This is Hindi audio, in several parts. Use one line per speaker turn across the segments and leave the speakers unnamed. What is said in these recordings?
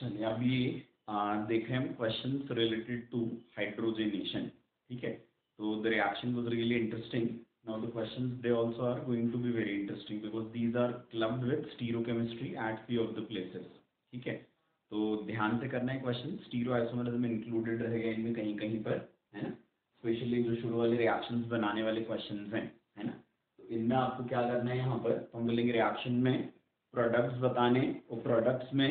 चलिए, अब ये देखें हम क्वेश्चन रिलेटेड टू हाइड्रोजनेशन ठीक है? तो the reaction was really interesting now the question they also are going to be very interesting because these are clubbed with stereochemistry at few of the places ठीक है? तो ध्यान से करना है क्वेश्चन स्टीरो इंक्लूडेड रहेगा इनमें कहीं कहीं पर, है ना? स्पेशली जो शुरू वाले रिएक्शंस बनाने वाले क्वेश्चन हैं, है ना? तो इनमें आपको क्या करना है यहाँ पर? तो हम बोलेंगे रिएक्शन में प्रोडक्ट्स बताने और प्रोडक्ट्स में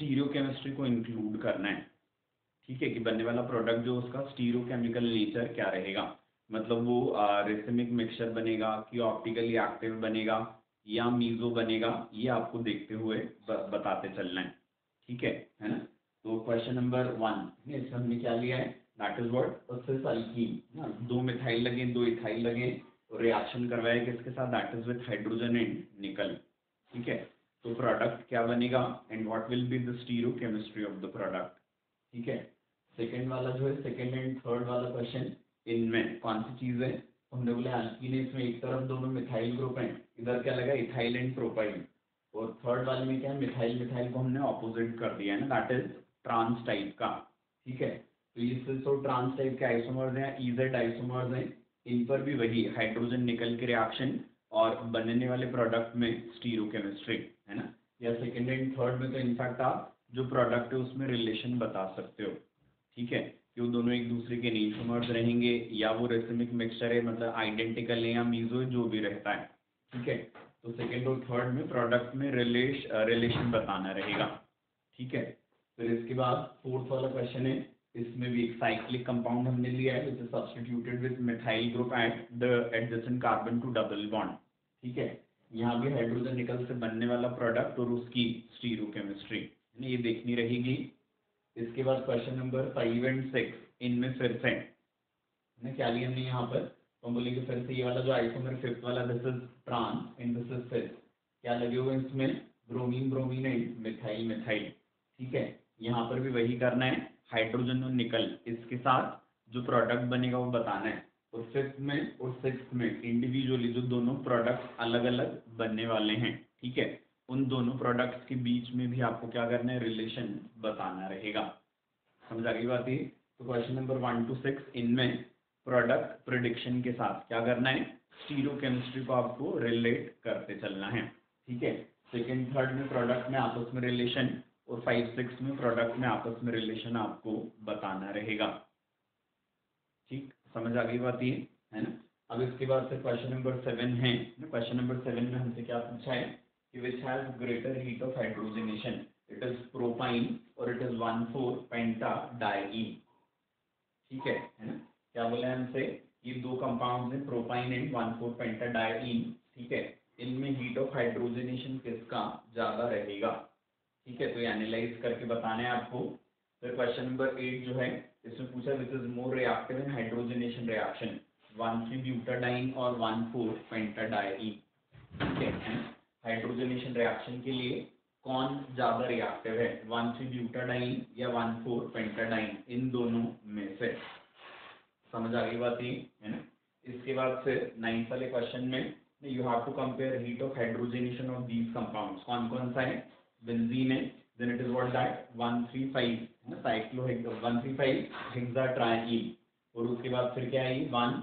स्टीरियो केमिस्ट्री को इंक्लूड करना है। ठीक है कि बनने वाला प्रोडक्ट जो उसका स्टीरियो केमिकल नेचर क्या रहेगा? मतलब वो रेसिमिक मिक्सचर बनेगा कि ऑप्टिकली एक्टिव बनेगा या मीजो बनेगा, ये आपको देखते हुए बताते चलना है। ठीक है? है ना? तो क्वेश्चन नंबर वन हमने क्या लिया है? That is what cis alkene दो मिथाइल लगे, दो इथाइल लगे, और रिएक्शन करवाया किसके साथ? That is with hydrogen and nickel ठीक है? तो प्रोडक्ट क्या बनेगा and what will be the stereochemistry of the product ठीक है? सेकेंड वाला जो है सेकेंड एंड थर्ड वाला क्वेश्चन इनमें कौन सी चीज़ है? हमने बोले अल्कीन इसमें एक तरफ़ दोनों मिथाइल ग्रुप हैं। इधर क्या लगा? इथाइल एंड प्रोपाइल और थर्ड वाले में क्या है? मिथाइल मिथाइल को हमने ऑपोजिट कर दिया है ना? दैट इज़ ट्रांस टाइप का। ठीक है? तो इससे तो ट्रांस टाइप के आइसोमर्स हैं इजेड आइसोमर्स हैं। इन पर भी वही हाइड्रोजन निकल के रिएक्शन और बनने वाले प्रोडक्ट में स्टीरो केमिस्ट्री है ना? या सेकेंड एंड थर्ड में तो इनफैक्ट आप जो प्रोडक्ट है उसमें रिलेशन बता सकते हो, ठीक है? कि वो दोनों एक दूसरे के नीशोमर्स रहेंगे या वो रेसिमिक मिक्सचर है मतलब आइडेंटिकल है या मीजो है, जो भी रहता है, ठीक है? तो सेकेंड और थर्ड में प्रोडक्ट में रिलेश रिलेशन बताना रहेगा, ठीक है? फिर इसके बाद फोर्थ वाला क्वेश्चन है इसमें भी एक साइक्लिक कंपाउंड हमने लिया है is substituted with methyl group at the adjacent carbon to double bond ठीक है? यहाँ भी हाइड्रोजन निकल से बनने वाला प्रोडक्ट और उसकी स्टीरो केमिस्ट्री ये देखनी रहेगी। इसके बाद question number five and six इनमें फिर से। मैंने क्या लिया हमने यहाँ पर? तो हम बोलेंगे फिर से ये वाला जो आइसोमर फिफ्थ वाला this is trans and this is fifth क्या लगे हुए इसमें? Bromine bromine and methyl methyl ठीक है? यहाँ पर भी वही करना है हाइड्रोजन और निकल इसके साथ जो प्रोडक्ट बनेगा वो बताना है। और फिफ्थ में, और सिक्स में इंडिविजुअली जो दोनों प्रोडक्ट अलग अलग बनने वाले हैं, ठीक है? उन दोनों प्रोडक्ट्स के बीच में भी आपको क्या करना है रिलेशन बताना रहेगा। समझ आ गई बात ये? तो question number one two six इनमें प्रोडक्ट प्रोडिक्शन के साथ क्या करना है स्टीरो केमिस्ट्री को आपको रिलेट करते चलना है, ठीक है? सेकेंड थर्ड में प्रोडक्ट में आपस में रिलेशन और फाइव सिक्स में प्रोडक्ट में आपस में रिलेशन आपको बताना रहेगा। ठीक? समझ आ गई बात ये? है ना? अब इसके बाद से क्वेश्चन नंबर सेवन है। क्वेश्चन नंबर सेवन में हमसे क्या पूछा है which has greater heat of hydrogenation. It is propine or it is 1,4-pentadiene. ठीक है? है ना? क्या बोले हमसे? ये दो कंपाउंड हैं propyne and one four pentadiene ठीक है? इनमें हीट ऑफ़ हाइड्रोजनेशन किसका ज़्यादा रहेगा? ठीक है तो ये एनालाइज करके बताना है आपको। फिर क्वेश्चन नंबर एट जो है, इसमें पूछा which is more reactive in hydrogenation reaction one three butadiene और वन फोर पेंटाडाइन ठीक है हाइड्रोजनेशन रिएक्शन के लिए कौन ज़्यादा रिएक्टिव है? वन थ्री ब्यूटाडाइन या वन फोर पेंटाडाइन इन दोनों में से। समझ आ गई बात ये, है ना? इसके बाद फिर नाइन्थ वाले क्वेश्चन में you have to compare heat of hydrogenation of these compounds कौन कौन सा है? It is what that one three five है ना? साइक्लो वन थ्री फाइव और उसके बाद फिर क्या है? वन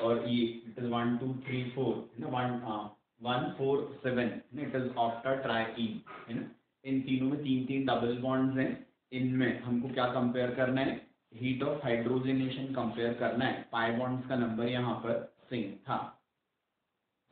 और ये it is one two three four है ना? One one four seven it is octatriene है ना? इन तीनों में तीन तीन डबल बॉन्ड्स हैं। इनमें हमको क्या कंपेयर करना है? हीट ऑफ़ हाइड्रोजनेशन कंपेयर करना है। पाई बॉन्ड्स का नंबर यहाँ पर सिंह था।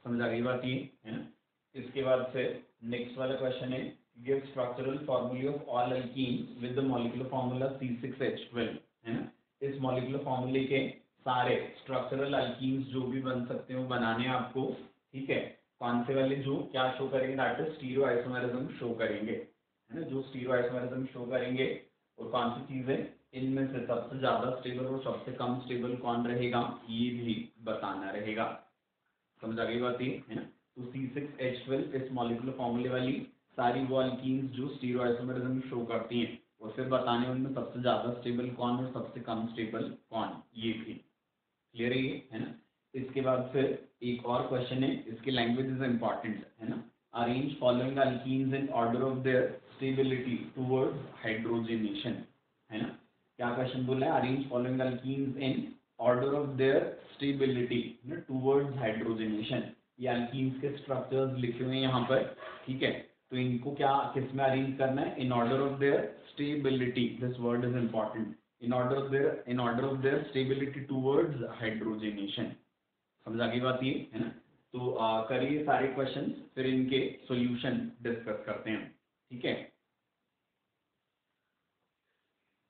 समझ आ गई बात ये, है ना? इसके बाद फिर नेक्स्ट वाला क्वेश्चन है। Give structural formulae of all alkene with the molecular formula C6H12 है ना? इस मॉलिकुलर फॉर्मूले के सारे स्ट्रक्चरल अल्कीन्स जो भी बन सकते हो बनाने आपको, ठीक है? कौन से वाले जो, क्या शो करेंगे? That is stereoisomerism show करेंगे, है ना? जो स्टीरो आइसोमेरिज्म शो करेंगे, और कौन सी चीज़ें इनमें से सबसे ज़्यादा स्टेबल और सबसे कम स्टेबल कौन रहेगा? ये भी बताना रहेगा। समझ आ गई बात ये, है ना? तो सी सिक्स एच ट्वेल्व इस मॉलिकुलर फॉर्मूले वाली सारी वो अल्कीन्स जो स्टीरोइसोमेटिज्म शो करती हैं और फिर बताने उनमें सबसे ज़्यादा स्टेबल कौन और सबसे कम स्टेबल कौन? ये भी। क्लियर है ये? है ना? इसके बाद फिर एक और क्वेश्चन है, इसकी लैंग्वेज इज़ इंपॉर्टेंट है ना? Arrange following alkenes in order of their stability towards hydrogenation है ना? क्या क्वेश्चन बोला है? Arrange following alkenes in order of their stability towards hydrogenation ये अल्कीन्स के स्ट्रक्चर्स लिखे हुए हैं यहाँ पर, ठीक है? तो इनको क्या, किसमें अरेंज करना है? In order of their stability this word is important in order of their in order of their stability towards hydrogenation समझ गई बात ये, है ना? तो करिए सारे क्वेश्चन फिर इनके सोल्यूशन डिस्कस करते हैं ठीक है?